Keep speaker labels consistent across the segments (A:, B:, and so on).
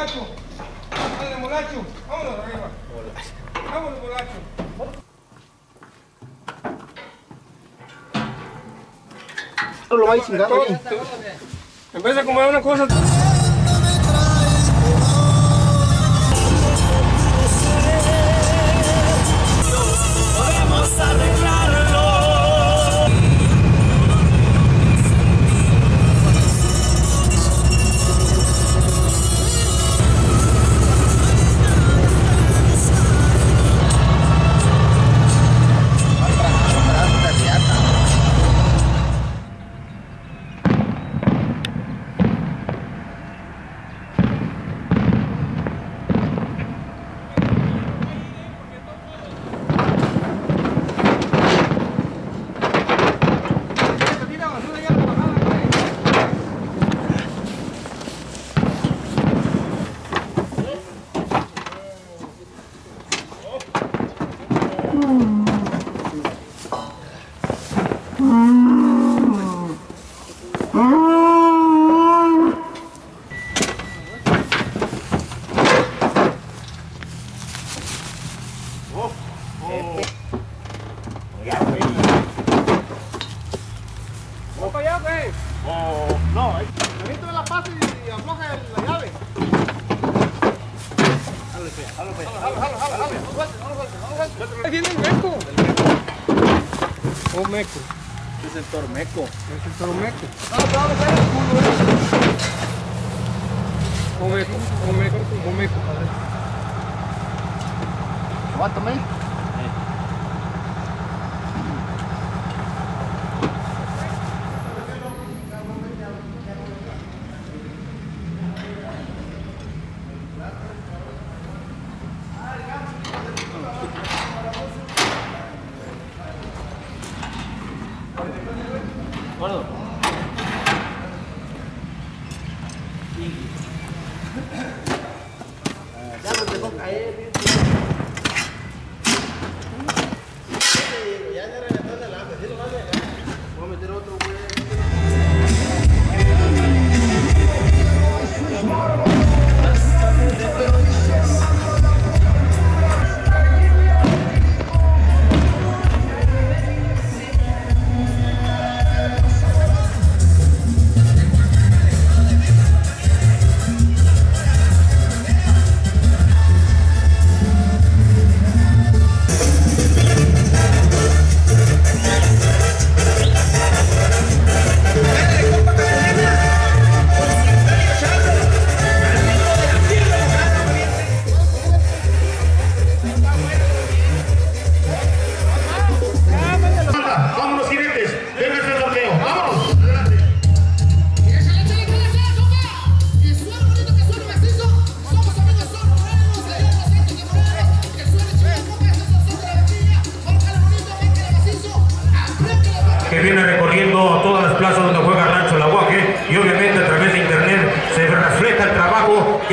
A: mulacho. Dale, mulacho. Vámonos arriba. Vámonos, mulacho.
B: Lo vais a
A: chingar. Empieza a comer una cosa. Ooh.
B: Jalo, pues. Jalo, jalo, jalo, jalo. No lo sueltes, no
A: el meco. El meco. O meco.
B: Es el tormeco.
A: Es el tormeco.
B: No, te.
A: O meco, o meco, o meco.
C: ¿Cuánto, me?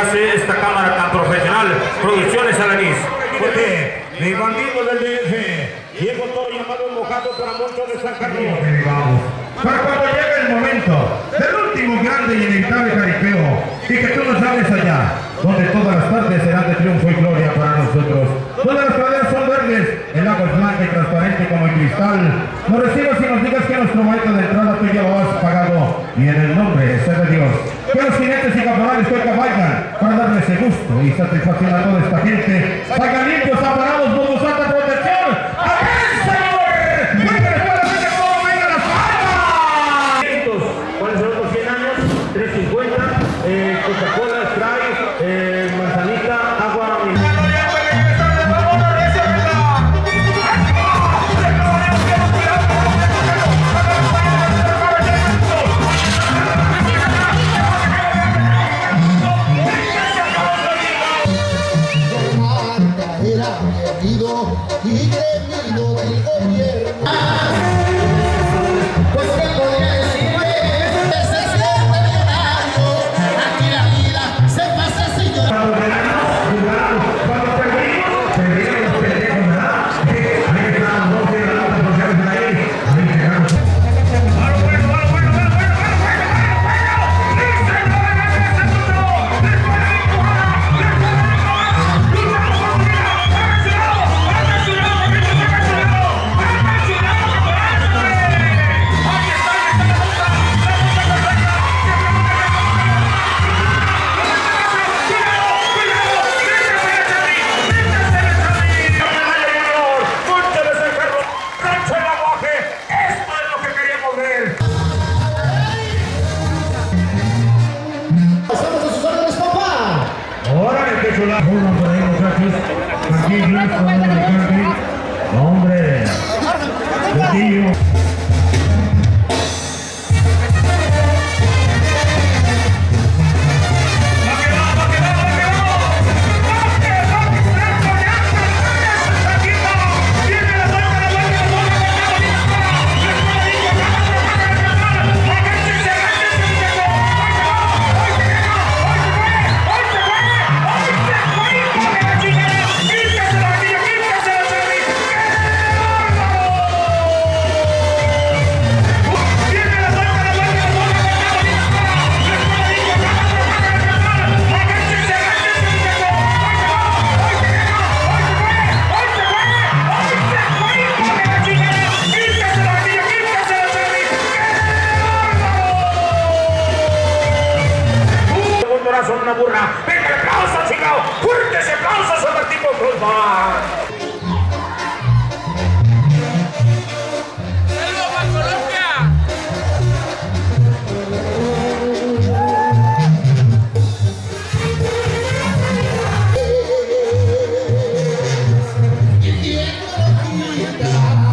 C: Hace esta cámara tan profesional, Producciones Alanís. Porque mi bandido del DF, Diego Toro llamado mojado para muchos de San Carlos.
D: Para cuando llegue el momento del último grande y inevitable caripeo y que tú nos hables allá, donde todas las tardes serán de triunfo y gloria para nosotros. Todas las praderas son verdes, el agua es blanca y transparente como el cristal. Nos recibas y nos digas que nuestro boleto de entrada tú ya lo has pagado y en el nombre sea de Dios. Que los jinetes y caporales que cabalgan para darle ese gusto y satisfacción a toda esta gente. Pagan limpios,
E: Aquí
D: Blasco, hombre, Yeah.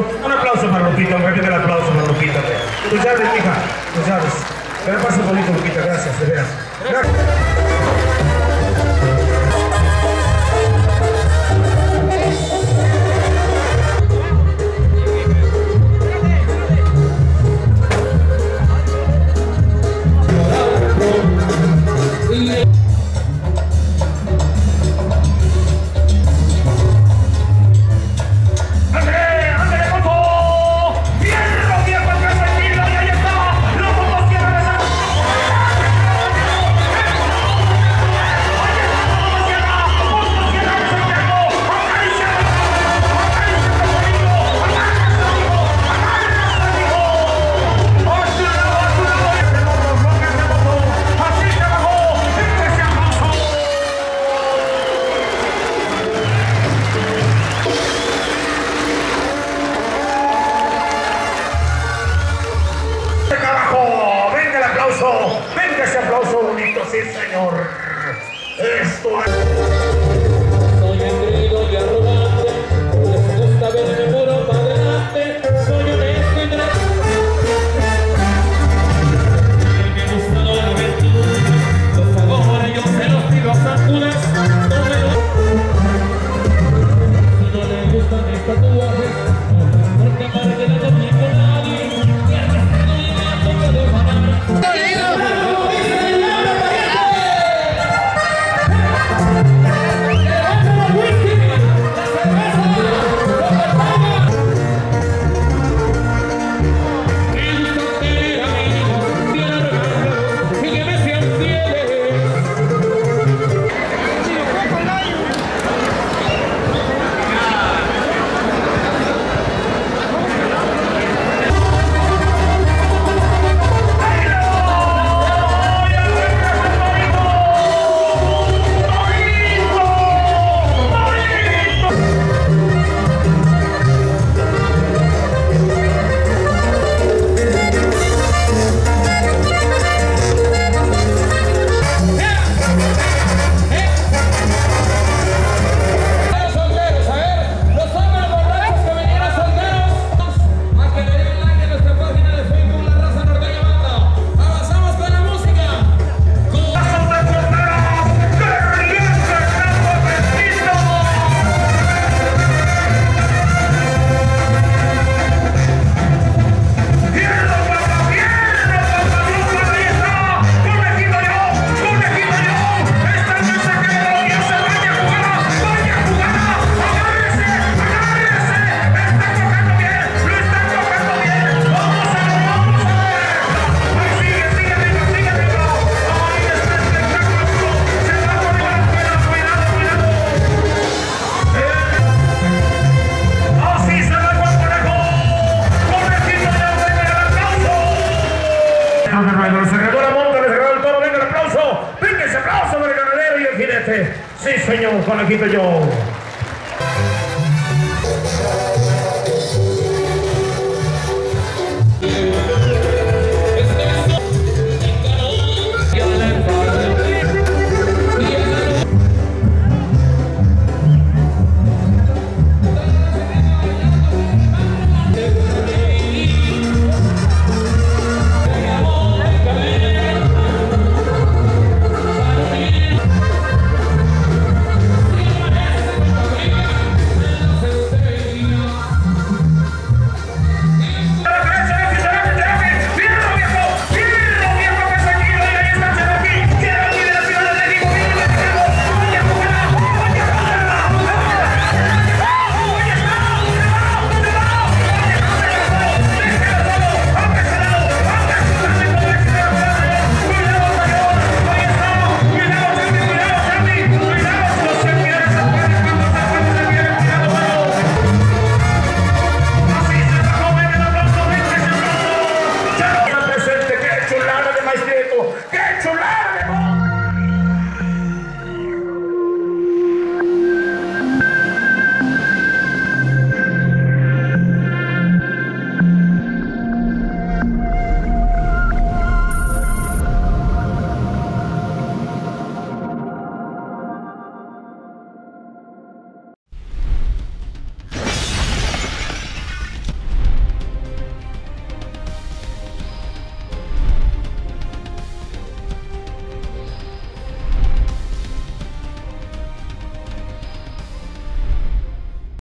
D: mucho. Un aplauso para Lupita, un el aplauso para Lupita. Tú sabes, hija, tú sabes. Que la pases bonito, Lupita, gracias, de veras. Gracias. Sí, señor, conejito yo.